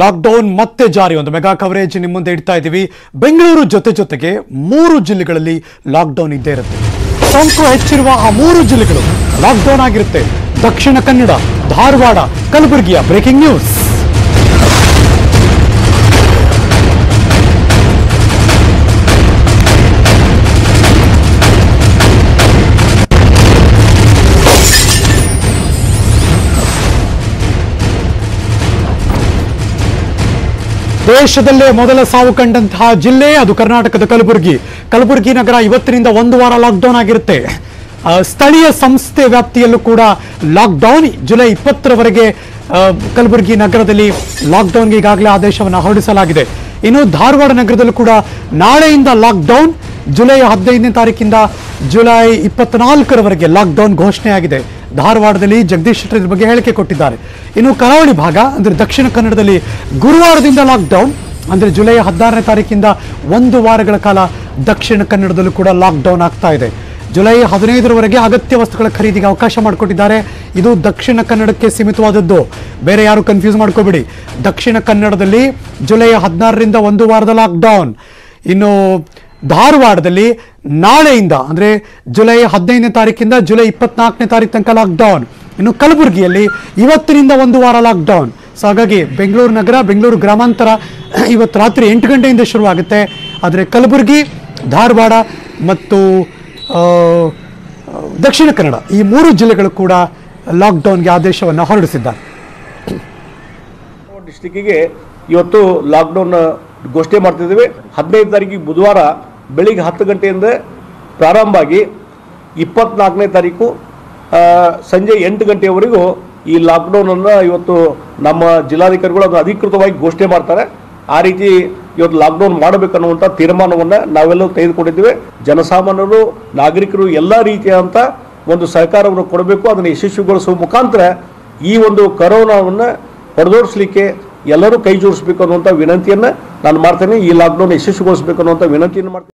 Lockdown ಮತ್ತೆ ಜಾರಿ. ಒಂದು ಮೆಗಾ ಕವರೇಜ್ ನಿಮ್ಮ ಮುಂದೆ ಇಡ್ತಾ ಇದ್ದೀವಿ. ಬೆಂಗಳೂರು ಜೊತೆ ಜೊತೆಗೆ ಮೂರು ಜಿಲ್ಲೆಗಳಲ್ಲಿ ಲಾಕ್ಡೌನ್ ಇದ್ದೇ ಇರುತ್ತೆ. ಸೋಂಕು ಹೆಚ್ಚಿರುವ ಆ ಮೂರು ಜಿಲ್ಲೆಗಳು ಲಾಕ್ಡೌನ್ ಆಗಿರುತ್ತೆ. ದಕ್ಷಿಣ ಕನ್ನಡ, ಧಾರವಾಡ, ಕಲಬುರಗಿಯ ಬ್ರೇಕಿಂಗ್ ನ್ಯೂಸ್ ದೇಶದಲ್ಲೇ ಮೊದಲ ಸಾವು ಕಂಡಂತಹ ಜಿಲ್ಲೆ ಅದು ಕರ್ನಾಟಕದ ಕಲಬುರಗಿ. ಕಲಬುರಗಿ ನಗರ ಇವತ್ತಿನಿಂದ ಒಂದು ವಾರ ಲಾಕ್ಡೌನ್ ಆಗಿರುತ್ತೆ. ಸ್ಥಳೀಯ ಸಂಸ್ಥೆ ವ್ಯಾಪ್ತಿಯಲ್ಲೂ ಕೂಡ ಲಾಕ್ಡೌನ್ ಜುಲೈ ಇಪ್ಪತ್ತರವರೆಗೆ ಕಲಬುರಗಿ ನಗರದಲ್ಲಿ ಲಾಕ್ಡೌನ್ಗೆ ಈಗಾಗಲೇ ಆದೇಶವನ್ನು ಹೊರಡಿಸಲಾಗಿದೆ. ಇನ್ನು ಧಾರವಾಡ ನಗರದಲ್ಲೂ ಕೂಡ ನಾಳೆಯಿಂದ ಲಾಕ್ಡೌನ್ ಜುಲೈ ಹದಿನೈದನೇ ತಾರೀಕಿಂದ ಜುಲೈ ಇಪ್ಪತ್ನಾಲ್ಕರವರೆಗೆ ಲಾಕ್ಡೌನ್ ಘೋಷಣೆಯಾಗಿದೆ. ಧಾರವಾಡದಲ್ಲಿ ಜಗದೀಶ್ ಶೆಟ್ಟರ್ ಇದ್ರ ಬಗ್ಗೆ ಹೇಳಿಕೆ ಕೊಟ್ಟಿದ್ದಾರೆ. ಇನ್ನು ಕರಾವಳಿ ಭಾಗ, ಅಂದ್ರೆ ದಕ್ಷಿಣ ಕನ್ನಡದಲ್ಲಿ ಗುರುವಾರದಿಂದ ಲಾಕ್ಡೌನ್ ಅಂದ್ರೆ ಜುಲೈ ಹದಿನಾರನೇ ತಾರೀಕಿಂದ ಒಂದು ವಾರಗಳ ಕಾಲ ದಕ್ಷಿಣ ಕನ್ನಡದಲ್ಲೂ ಕೂಡ ಲಾಕ್ಡೌನ್ ಆಗ್ತಾ ಇದೆ. ಜುಲೈ ಹದಿನೈದರವರೆಗೆ ಅಗತ್ಯ ವಸ್ತುಗಳ ಖರೀದಿಗೆ ಅವಕಾಶ ಮಾಡಿಕೊಟ್ಟಿದ್ದಾರೆ. ಇದು ದಕ್ಷಿಣ ಕನ್ನಡಕ್ಕೆ ಸೀಮಿತವಾದದ್ದು. ಬೇರೆ ಯಾರು ಕನ್ಫ್ಯೂಸ್ ಮಾಡ್ಕೋಬೇಡಿ. ದಕ್ಷಿಣ ಕನ್ನಡದಲ್ಲಿ ಜುಲೈ ಹದಿನಾರರಿಂದ ಒಂದು ವಾರದ ಲಾಕ್ಡೌನ್ ಇನ್ನು ಧಾರವಾಡದಲ್ಲಿ ನಾಳೆಯಿಂದ, ಅಂದ್ರೆ ಜುಲೈ ಹದಿನೈದನೇ ತಾರೀಕಿಂದ ಜುಲೈ ಇಪ್ಪತ್ನಾಲ್ಕನೇ ತಾರೀಕು ತನಕ ಲಾಕ್ಡೌನ್ ಇನ್ನು ಕಲಬುರಗಿಯಲ್ಲಿ ಇವತ್ತಿನಿಂದ ಒಂದು ವಾರ ಲಾಕ್ಡೌನ್ ಸೊ ಹಾಗಾಗಿ ಬೆಂಗಳೂರು ನಗರ, ಬೆಂಗಳೂರು ಗ್ರಾಮಾಂತರ ಇವತ್ತು ರಾತ್ರಿ ಎಂಟು ಗಂಟೆಯಿಂದ ಶುರುವಾಗುತ್ತೆ. ಆದರೆ ಕಲಬುರಗಿ, ಧಾರವಾಡ ಮತ್ತು ದಕ್ಷಿಣ ಕನ್ನಡ ಈ ಮೂರು ಜಿಲ್ಲೆಗಳು ಕೂಡ ಲಾಕ್ಡೌನ್ಗೆ ಆದೇಶವನ್ನು ಹೊರಡಿಸಿದ್ದಾರೆ. ಡಿಸ್ಟಿಕ್ಕಿಗೆ ಇವತ್ತು ಲಾಕ್ಡೌನ್ ಘೋಷಣೆ ಮಾಡ್ತಿದ್ದೇವೆ. ಹದಿನೈದು ತಾರೀಕಿಗೆ ಬುಧವಾರ ಬೆಳಿಗ್ಗೆ ಹತ್ತು ಗಂಟೆಯಿಂದ ಪ್ರಾರಂಭ ಆಗಿ ಇಪ್ಪತ್ನಾಲ್ಕನೇ ತಾರೀಕು ಸಂಜೆ ಎಂಟು ಗಂಟೆಯವರೆಗೂ ಈ ಲಾಕ್ಡೌನನ್ನು ಇವತ್ತು ನಮ್ಮ ಜಿಲ್ಲಾಧಿಕಾರಿಗಳು ಅದನ್ನು ಅಧಿಕೃತವಾಗಿ ಘೋಷಣೆ ಮಾಡ್ತಾರೆ. ಆ ರೀತಿ ಇವತ್ತು ಲಾಕ್ಡೌನ್ ಮಾಡಬೇಕನ್ನುವಂಥ ತೀರ್ಮಾನವನ್ನು ನಾವೆಲ್ಲರೂ ತೆಗೆದುಕೊಂಡಿದ್ದೇವೆ. ಜನಸಾಮಾನ್ಯರು, ನಾಗರಿಕರು ಎಲ್ಲ ರೀತಿಯಾದಂಥ ಒಂದು ಸಹಕಾರವನ್ನು ಕೊಡಬೇಕು. ಅದನ್ನು ಯಶಸ್ವಿಗೊಳಿಸುವ ಮುಖಾಂತರ ಈ ಒಂದು ಕರೋನಾವನ್ನು ಹೊಡೆದೋಡಿಸ್ಲಿಕ್ಕೆ ಎಲ್ಲರೂ ಕೈ ಜೋಡಿಸ್ಬೇಕು ಅನ್ನುವಂಥ ವಿನಂತಿಯನ್ನು ನಾನು ಮಾಡ್ತೇನೆ. ಈ ಲಾಕ್ಡೌನ್ ಯಶಸ್ವಿಗೊಳಿಸಬೇಕು ಅನ್ನುವಂಥ ವಿನಂತಿಯನ್ನು ಮಾಡ್ತೇನೆ.